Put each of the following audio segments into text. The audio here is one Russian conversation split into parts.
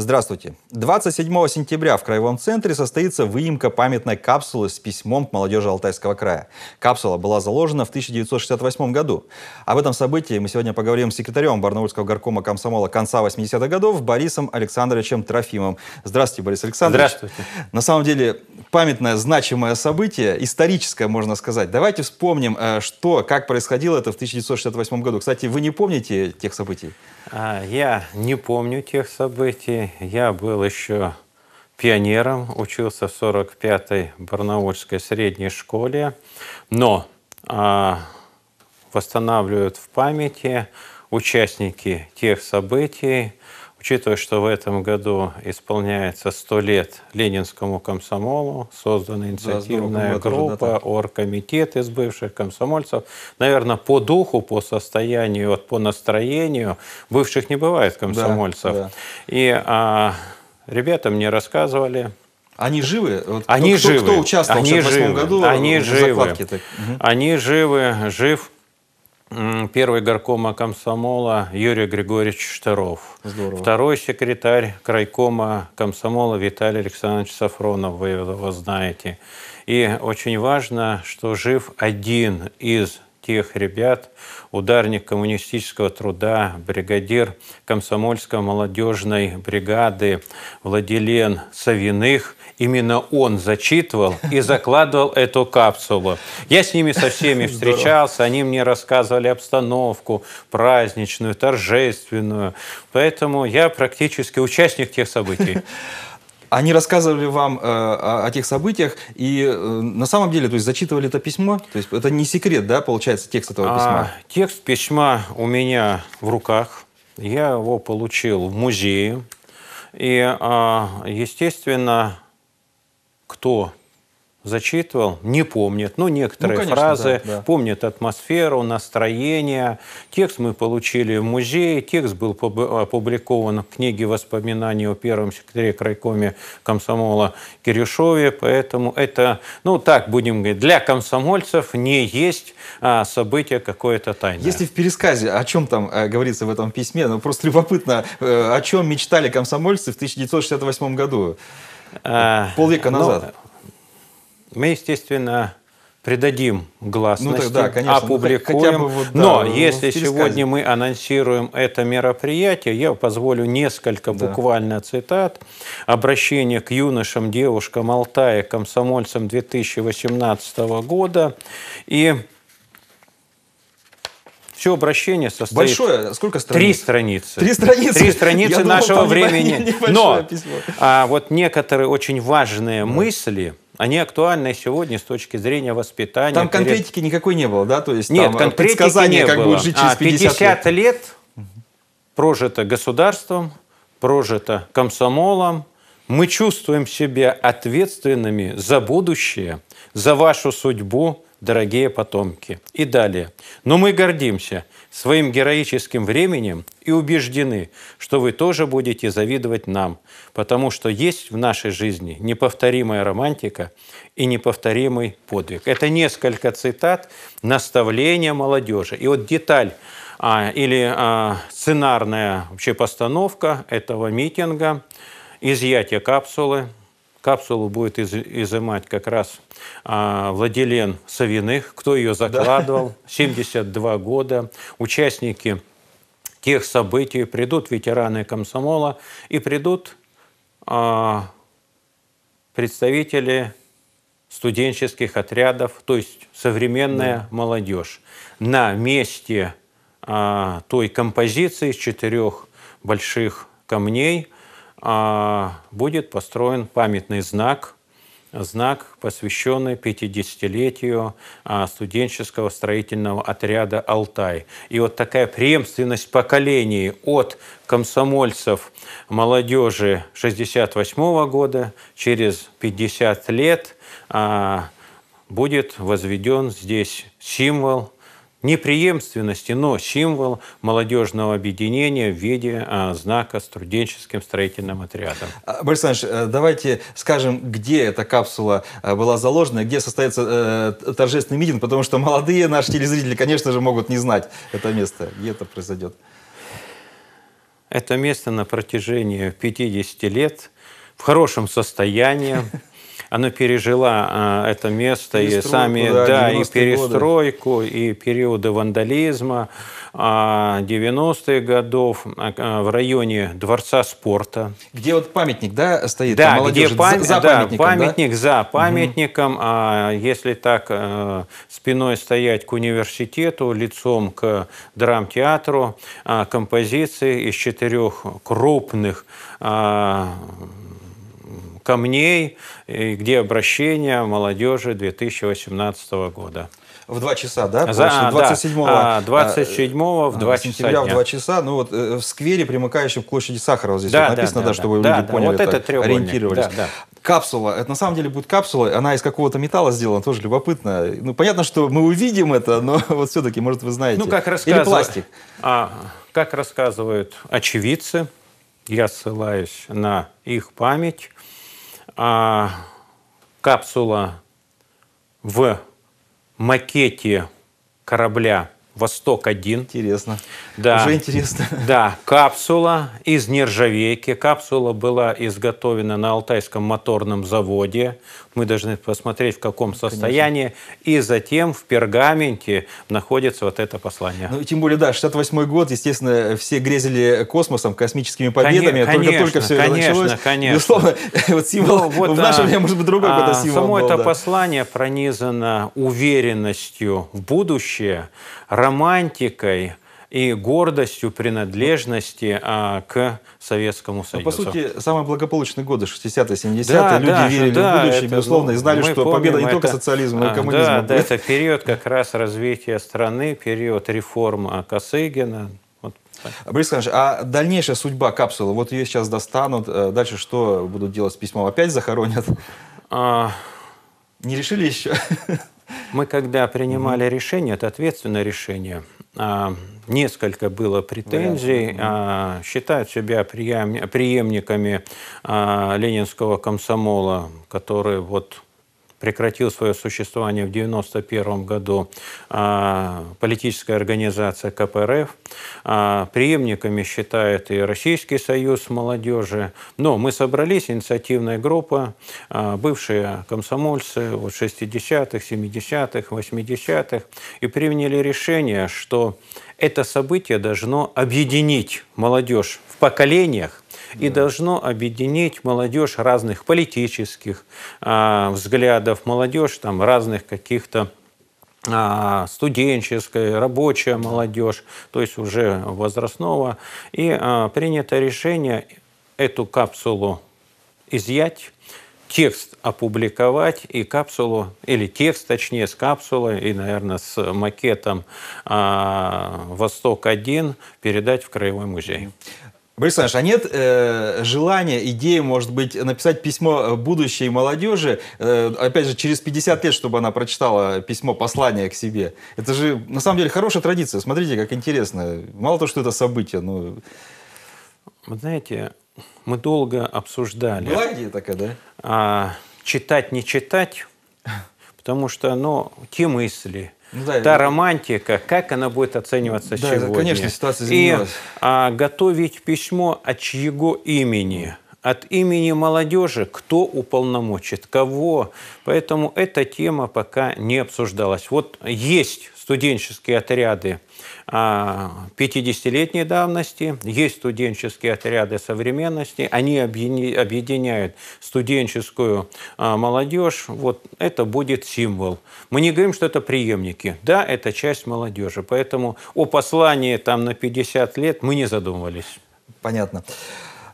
Здравствуйте. 27 сентября в Краевом центре состоится выемка памятной капсулы с письмом к молодежи Алтайского края. Капсула была заложена в 1968 году. Об этом событии мы сегодня поговорим с секретарем Барнаульского горкома комсомола конца 80-х годов Борисом Александровичем Трофимовым. Здравствуйте, Борис Александрович. Здравствуйте. На самом деле, памятное, значимое событие, историческое, можно сказать. Давайте вспомним, э, что, как происходило это в 1968 году. Кстати, вы не помните тех событий? А, я не помню тех событий. Я был еще пионером, учился в 45-й Барнаульской средней школе, но а, восстанавливают в памяти участники тех событий, Учитывая, что в этом году исполняется 100 лет Ленинскому комсомолу, создана инициативная да, группа, да, оргкомитет из бывших комсомольцев, наверное, по духу, по состоянию, вот, по настроению бывших не бывает комсомольцев. Да, да. И а, ребята мне рассказывали, они живы? Вот Они кто, живы. Кто, участвовал Они в 1968 году Они в живы. закладке? Угу. Они живы, жив первый горкома комсомола Юрий Григорьевич Штаров. Здорово. Второй секретарь крайкома комсомола Виталий Александрович Сафронов, вы его знаете. И очень важно, что жив один из тех ребят, ударник коммунистического труда, бригадир комсомольской молодежной бригады Владилен Савиных. Именно он зачитывал и закладывал эту капсулу. Я с ними со всеми встречался, они мне рассказывали обстановку праздничную, торжественную. Поэтому я практически участник тех событий. Они рассказывали вам э, о, о тех событиях и э, на самом деле, то есть зачитывали это письмо, то есть это не секрет, да, получается текст этого письма. А, текст письма у меня в руках, я его получил в музее и, а, естественно, кто зачитывал, не помнит. Ну, некоторые ну, конечно, фразы да, да. помнят атмосферу, настроение. Текст мы получили в музее. Текст был опубликован в книге воспоминаний о первом секретаре крайкоме комсомола Кирюшове. Поэтому это, ну, так будем говорить, для комсомольцев не есть а, событие какое-то тайное. Если в пересказе, о чем там э, говорится в этом письме, ну, просто любопытно, э, о чем мечтали комсомольцы в 1968 году? А, Полвека ну, назад. Ну, мы, естественно, придадим гласности, ну, тогда, конечно, ну, опубликуем. Ну, вот, да, Но если сегодня мы анонсируем это мероприятие, я позволю несколько да. буквально цитат. Обращение к юношам, девушкам Алтая, комсомольцам 2018 года. И все обращение состоит... Большое? Сколько страниц? Три страницы. Три страницы? Три страницы нашего думал, времени. Но а, вот некоторые очень важные да. мысли они актуальны сегодня с точки зрения воспитания. Там конкретики перед... никакой не было, да? То есть Нет, там конкретики не как было. будет жить через 50, а, 50 лет. лет прожито государством, прожито комсомолом. Мы чувствуем себя ответственными за будущее, за вашу судьбу, дорогие потомки. И далее. Но мы гордимся своим героическим временем и убеждены, что вы тоже будете завидовать нам, потому что есть в нашей жизни неповторимая романтика и неповторимый подвиг. Это несколько цитат наставления молодежи. И вот деталь а, или а, сценарная вообще постановка этого митинга, изъятие капсулы, Капсулу будет из, изымать как раз а, Владилен Савиных, кто ее закладывал, да. 72 года, участники тех событий, придут ветераны комсомола и придут а, представители студенческих отрядов, то есть современная да. молодежь. На месте а, той композиции из четырех больших камней – будет построен памятный знак, знак, посвященный 50-летию а, студенческого строительного отряда «Алтай». И вот такая преемственность поколений от комсомольцев молодежи 68 года через 50 лет а, будет возведен здесь символ неприемственности, но символ молодежного объединения в виде а, знака студенческим строительным отрядом. А, Борис Александрович, э, давайте скажем, где эта капсула э, была заложена, где состоится э, торжественный митинг, потому что молодые наши телезрители, конечно же, могут не знать это место. Где это произойдет? это место на протяжении 50 лет в хорошем состоянии. Оно пережило а, это место и сами, да, да и перестройку, годы. и периоды вандализма. 90-х годов а, в районе Дворца спорта. Где вот памятник, да, стоит? Да, где пам... за, за да, памятником, памятник да? за памятником. Угу. А если так спиной стоять к университету, лицом к драмтеатру, а, композиции из четырех крупных а, камней, где обращение молодежи 2018 года. В 2 часа, да? За, 27 да, 27 а, в 2 а, сентября часа дня. в 2 часа. Ну вот э, в сквере, примыкающем к площади Сахарова, здесь да, вот написано, да, да, да чтобы да, люди да, поняли, вот это так, ориентировались. Да, да. Капсула, это на самом деле будет капсула, она из какого-то металла сделана, тоже любопытно. Ну, понятно, что мы увидим это, но вот все-таки, может, вы знаете. Ну, как Или пластик. А, как рассказывают очевидцы, я ссылаюсь на их память, а, капсула в макете корабля «Восток-1». Интересно. Да. Уже интересно. Да, капсула из нержавейки. Капсула была изготовлена на Алтайском моторном заводе мы должны посмотреть, в каком состоянии, Конечно. и затем в пергаменте находится вот это послание. Ну, тем более, да, 68 год, естественно, все грезили космосом, космическими победами, только-только все конечно, началось. Конечно, Безусловно, вот символ ну, вот, в нашем время, может быть, другой а, символ Само был, это да. послание пронизано уверенностью в будущее, романтикой, и гордостью принадлежности а, к Советскому Союзу. Ну, по сути, самые благополучные годы, 60-е, 70-е, да, люди да, верили да, в будущее, это, безусловно, и знали, что помним, победа не это, только социализма, но и коммунизма. Да, да, это период как раз развития страны, период реформ Косыгина, Борис Александрович, а дальнейшая судьба капсулы, вот ее сейчас достанут, э, дальше что будут делать с письмом? Опять захоронят? А... Не решили еще? Мы когда принимали решение, это ответственное решение, а, несколько было претензий, а, считают себя преемниками а, ленинского комсомола, который вот прекратил свое существование в 1991 году а, политическая организация КПРФ. А, преемниками считает и Российский союз молодежи. Но мы собрались, инициативная группа, а, бывшие комсомольцы вот 60-х, 70-х, 80-х, и приняли решение, что это событие должно объединить молодежь в поколениях, и должно объединить молодежь разных политических а, взглядов, молодежь там разных каких-то а, студенческая, рабочая молодежь, то есть уже возрастного. И а, принято решение эту капсулу изъять, текст опубликовать и капсулу, или текст, точнее, с капсулой и, наверное, с макетом а, «Восток-1» передать в Краевой музей. Борис Александрович, а нет э, желания, идеи, может быть, написать письмо будущей молодежи, э, опять же, через 50 лет, чтобы она прочитала письмо, послание к себе? Это же, на самом деле, хорошая традиция. Смотрите, как интересно. Мало того, что это событие, но... Вы знаете, мы долго обсуждали... Была идея такая, да? А, читать, не читать, потому что, ну, те мысли, да, та романтика, как она будет оцениваться да, сегодня. конечно, ситуация изменилась. И а, готовить письмо от чьего имени? От имени молодежи, кто уполномочит, кого. Поэтому эта тема пока не обсуждалась. Вот есть студенческие отряды 50-летней а, давности, есть студенческие отряды современности, они объединяют студенческую а, молодежь, вот это будет символ. Мы не говорим, что это преемники, да, это часть молодежи, поэтому о послании там на 50 лет мы не задумывались. Понятно.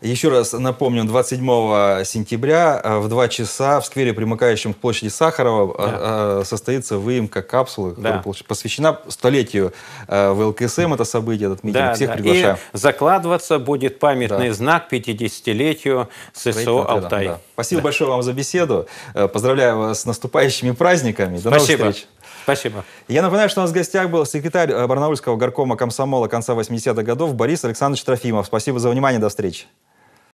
Еще раз напомню, 27 сентября э, в 2 часа в сквере, примыкающем к площади Сахарова, да. Э, э, состоится выемка капсулы, которая да. посвящена столетию ВЛКСМ. Это событие, этот митинг. Да, Всех да. приглашаем. И закладываться будет памятный да. знак 50-летию ССО «Алтай». Да. Спасибо да. большое вам за беседу. Поздравляю вас с наступающими праздниками. До Спасибо. новых встреч. Спасибо. Я напоминаю, что у нас в гостях был секретарь Барнаульского горкома комсомола конца 80-х годов Борис Александрович Трофимов. Спасибо за внимание. До встречи.